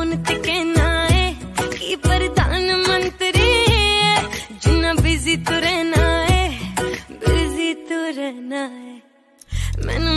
उनतकेनाए की प्रधानमंत्री है। जिना बिज़ी तो रहना है बिज़ी तो रहना है। मैनू